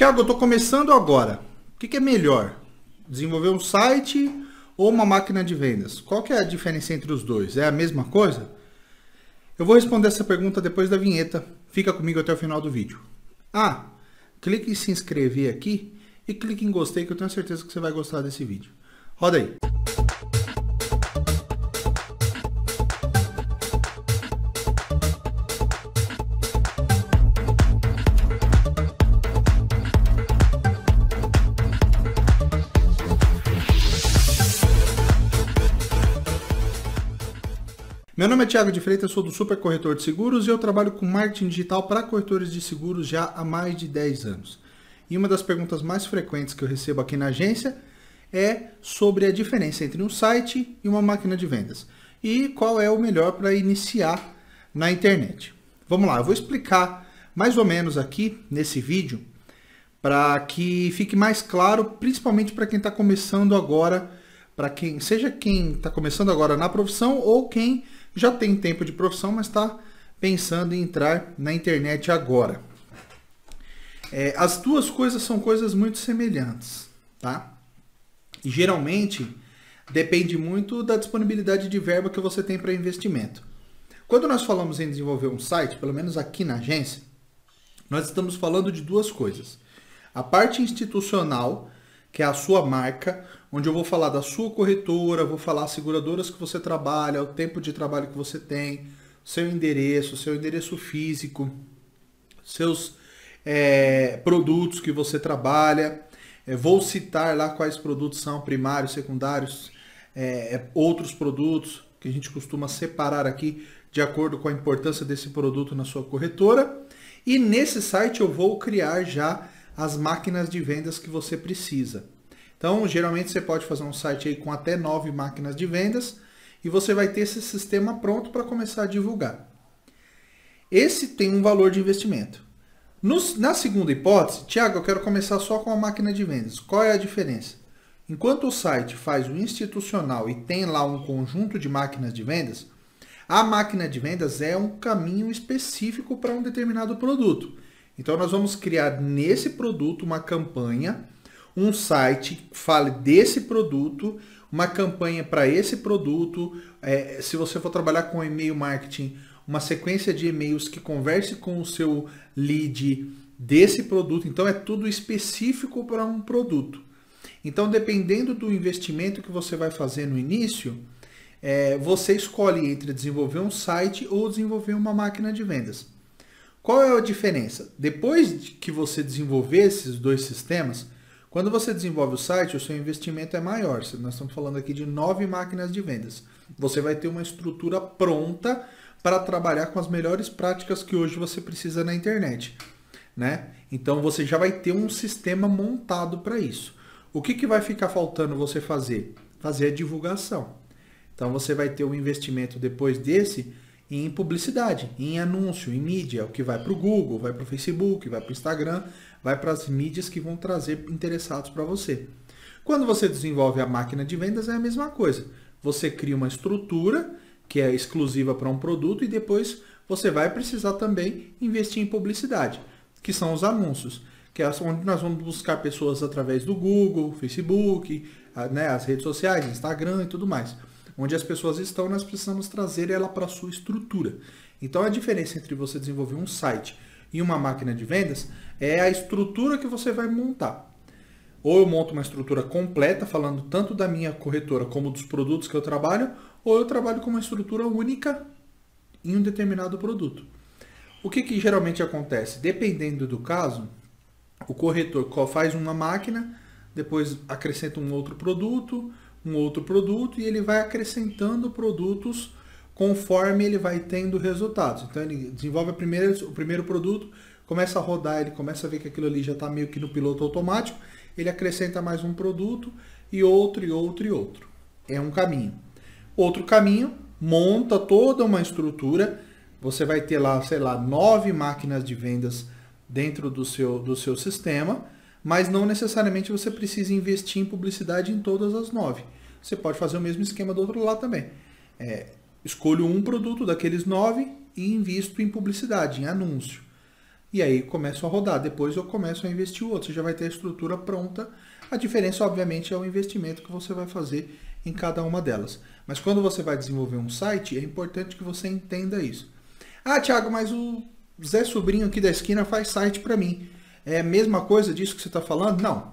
Tiago, eu estou começando agora. O que, que, é melhor? Desenvolver um site ou uma máquina de vendas? Qual que é a diferença entre os dois? É a mesma coisa? Eu vou responder essa pergunta depois da vinheta. Fica comigo até o final do vídeo. Ah, clique em se inscrever aqui e clique em gostei que eu tenho certeza que você vai gostar desse vídeo. Roda aí. Meu nome é Thiago de Freitas, sou do Super Corretor de Seguros e eu trabalho com marketing digital para corretores de seguros já há mais de 10 anos. E uma das perguntas mais frequentes que eu recebo aqui na agência é sobre a diferença entre um site e uma máquina de vendas e qual é o melhor para iniciar na internet. Vamos lá, eu vou explicar mais ou menos aqui nesse vídeo para que fique mais claro, principalmente para quem está começando agora, para quem seja quem está começando agora na profissão ou quem já tem tempo de profissão, mas está pensando em entrar na internet agora. É, as duas coisas são coisas muito semelhantes, tá? E geralmente depende muito da disponibilidade de verba que você tem para investimento. Quando nós falamos em desenvolver um site, pelo menos aqui na agência, nós estamos falando de duas coisas. A parte institucional, que é a sua marca, onde eu vou falar da sua corretora, vou falar as seguradoras que você trabalha, o tempo de trabalho que você tem, seu endereço, seu endereço físico, seus é, produtos que você trabalha. É, vou citar lá quais produtos são primários, secundários, é, é, outros produtos que a gente costuma separar aqui de acordo com a importância desse produto na sua corretora. E nesse site eu vou criar já as máquinas de vendas que você precisa. Então, geralmente você pode fazer um site aí com até nove máquinas de vendas e você vai ter esse sistema pronto para começar a divulgar. Esse tem um valor de investimento. Na segunda hipótese, Tiago, eu quero começar só com a máquina de vendas. Qual é a diferença? Enquanto o site faz o institucional e tem lá um conjunto de máquinas de vendas, a máquina de vendas é um caminho específico para um determinado produto. Então nós vamos criar nesse produto uma campanha um site fale desse produto, uma campanha para esse produto. É, se você for trabalhar com e-mail marketing, uma sequência de e-mails que converse com o seu lead desse produto. Então é tudo específico para um produto. Então, dependendo do investimento que você vai fazer no início, é, você escolhe entre desenvolver um site ou desenvolver uma máquina de vendas. Qual é a diferença? Depois que você desenvolver esses dois sistemas, quando você desenvolve o site, o seu investimento é maior. Nós estamos falando aqui de nove máquinas de vendas. Você vai ter uma estrutura pronta para trabalhar com as melhores práticas que hoje você precisa na internet. Né? Então você já vai ter um sistema montado para isso. O que, que vai ficar faltando você fazer? Fazer a divulgação. Então você vai ter um investimento depois desse em publicidade, em anúncio, em mídia, o que vai para o Google, vai para o Facebook, vai para o Instagram, vai para as mídias que vão trazer interessados para você. Quando você desenvolve a máquina de vendas é a mesma coisa. Você cria uma estrutura que é exclusiva para um produto e depois você vai precisar também investir em publicidade, que são os anúncios, que é onde nós vamos buscar pessoas através do Google, Facebook, né, as redes sociais, Instagram e tudo mais onde as pessoas estão, nós precisamos trazer ela para a sua estrutura. Então a diferença entre você desenvolver um site e uma máquina de vendas é a estrutura que você vai montar. Ou eu monto uma estrutura completa, falando tanto da minha corretora como dos produtos que eu trabalho, ou eu trabalho com uma estrutura única em um determinado produto. O que, que geralmente acontece? Dependendo do caso, o corretor faz uma máquina, depois acrescenta um outro produto, um outro produto e ele vai acrescentando produtos conforme ele vai tendo resultados. Então ele desenvolve primeira, o primeiro produto, começa a rodar, ele começa a ver que aquilo ali já está meio que no piloto automático, ele acrescenta mais um produto e outro e outro e outro. É um caminho. Outro caminho, monta toda uma estrutura, você vai ter lá, sei lá, nove máquinas de vendas dentro do seu, do seu sistema, mas não necessariamente você precisa investir em publicidade em todas as nove. Você pode fazer o mesmo esquema do outro lado também. É, escolho um produto daqueles nove e invisto em publicidade, em anúncio. e aí começo a rodar. Depois eu começo a investir o outro. Você já vai ter a estrutura pronta. A diferença, obviamente, é o investimento que você vai fazer em cada uma delas. Mas quando você vai desenvolver um site, é importante que você entenda isso. Ah, Thiago, mas o Zé Sobrinho aqui da esquina faz site para mim. É a mesma coisa disso que você está falando? Não.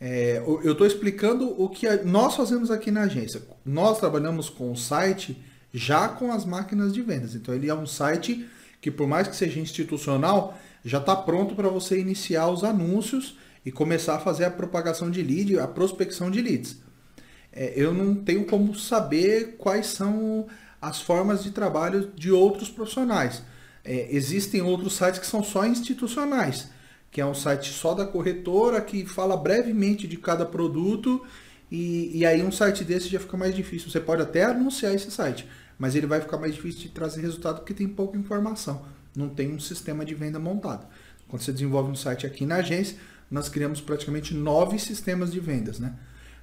É, eu estou explicando o que nós fazemos aqui na agência. Nós trabalhamos com o site já com as máquinas de vendas. Então ele é um site que por mais que seja institucional, já está pronto para você iniciar os anúncios e começar a fazer a propagação de lead, a prospecção de leads. É, eu não tenho como saber quais são as formas de trabalho de outros profissionais. É, existem outros sites que são só institucionais, que é um site só da corretora que fala brevemente de cada produto e, e aí um site desse já fica mais difícil. Você pode até anunciar esse site, mas ele vai ficar mais difícil de trazer resultado porque tem pouca informação, não tem um sistema de venda montado. Quando você desenvolve um site aqui na agência, nós criamos praticamente nove sistemas de vendas, né?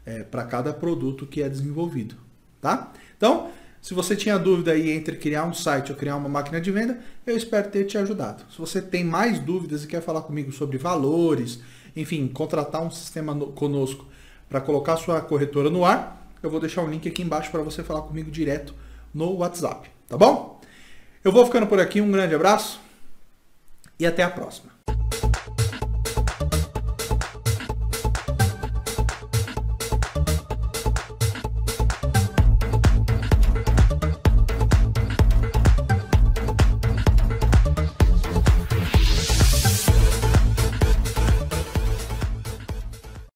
É, para cada produto que é desenvolvido, tá? Então, se você tinha dúvida aí entre criar um site ou criar uma máquina de venda, eu espero ter te ajudado. Se você tem mais dúvidas e quer falar comigo sobre valores, enfim, contratar um sistema conosco para colocar sua corretora no ar, eu vou deixar um link aqui embaixo para você falar comigo direto no WhatsApp, tá bom? Eu vou ficando por aqui, um grande abraço e até a próxima.